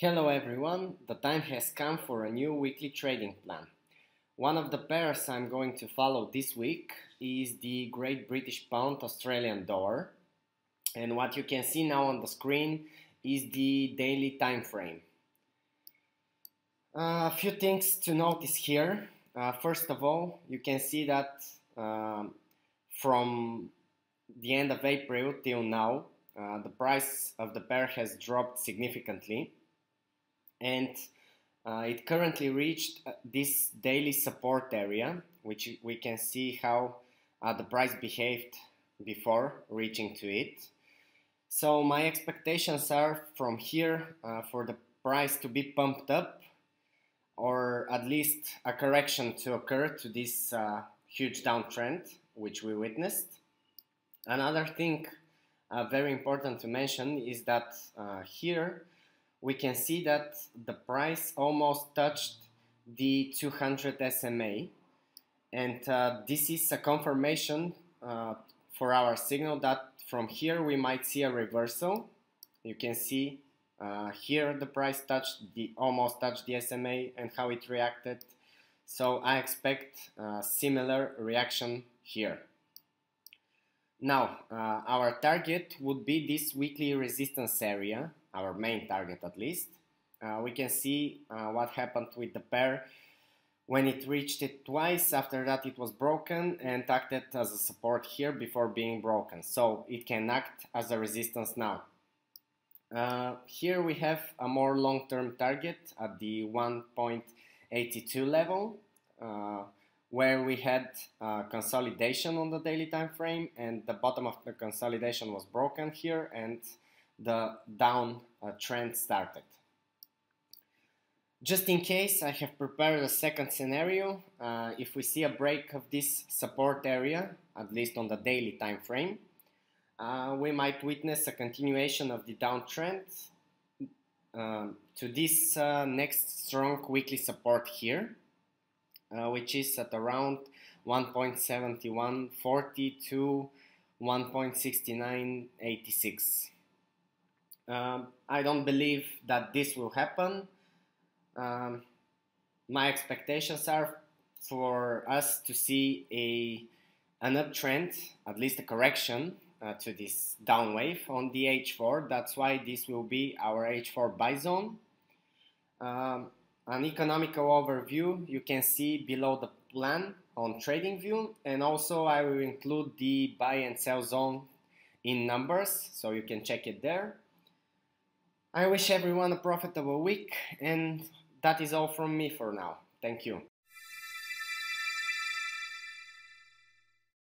Hello everyone, the time has come for a new weekly trading plan. One of the pairs I'm going to follow this week is the Great British Pound Australian Dollar. And what you can see now on the screen is the daily time frame. Uh, a few things to notice here. Uh, first of all, you can see that um, from the end of April till now, uh, the price of the pair has dropped significantly and uh, it currently reached uh, this daily support area which we can see how uh, the price behaved before reaching to it. So my expectations are from here uh, for the price to be pumped up or at least a correction to occur to this uh, huge downtrend which we witnessed. Another thing uh, very important to mention is that here we can see that the price almost touched the 200 SMA and uh, this is a confirmation uh, for our signal that from here we might see a reversal. You can see uh, here the price touched the almost touched the SMA and how it reacted. So I expect a similar reaction here. Now uh, our target would be this weekly resistance area our main target at least. Uh, we can see uh, what happened with the pair. When it reached it twice after that it was broken and acted as a support here before being broken. So it can act as a resistance now. Uh, here we have a more long-term target at the 1.82 level uh, where we had uh, consolidation on the daily time frame and the bottom of the consolidation was broken here and the down uh, trend started. Just in case, I have prepared a second scenario. Uh, if we see a break of this support area, at least on the daily time frame, uh, we might witness a continuation of the downtrend uh, to this uh, next strong weekly support here, uh, which is at around 1.7140 to 1.6986. Um, I don't believe that this will happen. Um, my expectations are for us to see a an uptrend, at least a correction uh, to this down wave on the H4. That's why this will be our H4 buy zone. Um, an economical overview you can see below the plan on TradingView and also I will include the buy and sell zone in numbers so you can check it there. I wish everyone a profitable week, and that is all from me for now. Thank you.